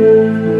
you